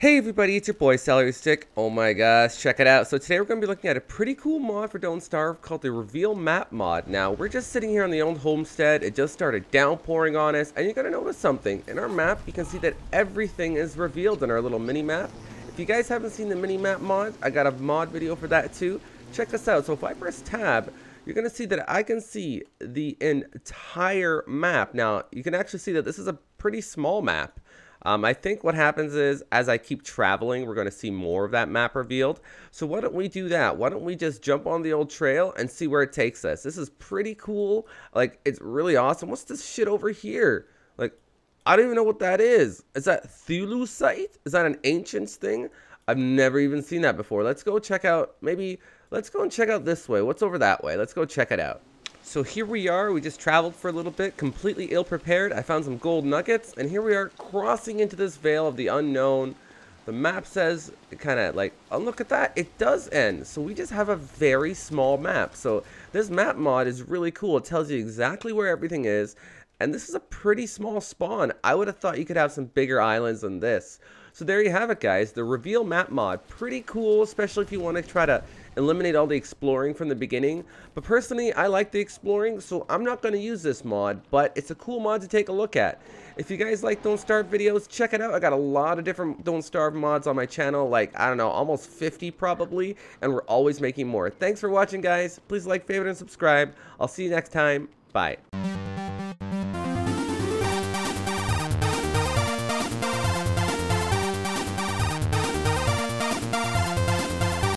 Hey everybody, it's your boy Celery Stick. Oh my gosh, check it out. So today we're going to be looking at a pretty cool mod for Don't Starve called the Reveal Map mod. Now, we're just sitting here on the old homestead. It just started downpouring on us, and you're going to notice something. In our map, you can see that everything is revealed in our little mini map. If you guys haven't seen the mini map mod, I got a mod video for that too. Check this out. So if I press tab, you're going to see that I can see the entire map. Now, you can actually see that this is a pretty small map. Um, I think what happens is as I keep traveling, we're going to see more of that map revealed. So why don't we do that? Why don't we just jump on the old trail and see where it takes us? This is pretty cool. Like, it's really awesome. What's this shit over here? Like, I don't even know what that is. Is that Thulecite? Is that an ancient thing? I've never even seen that before. Let's go check out, maybe, let's go and check out this way. What's over that way? Let's go check it out. So here we are, we just traveled for a little bit, completely ill-prepared. I found some gold nuggets, and here we are crossing into this veil of the unknown. The map says, kind of like, oh look at that, it does end. So we just have a very small map. So this map mod is really cool. It tells you exactly where everything is, and this is a pretty small spawn. I would have thought you could have some bigger islands than this. So there you have it, guys. The Reveal Map mod. Pretty cool, especially if you want to try to eliminate all the exploring from the beginning. But personally, I like the exploring, so I'm not going to use this mod, but it's a cool mod to take a look at. If you guys like Don't Starve videos, check it out. I got a lot of different Don't Starve mods on my channel, like, I don't know, almost 50 probably, and we're always making more. Thanks for watching, guys. Please like, favorite, and subscribe. I'll see you next time. Bye.